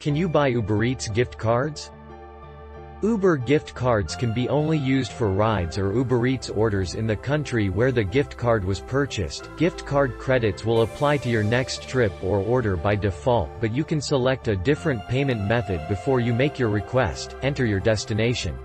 Can you buy Uber Eats gift cards? Uber gift cards can be only used for rides or Uber Eats orders in the country where the gift card was purchased. Gift card credits will apply to your next trip or order by default but you can select a different payment method before you make your request, enter your destination.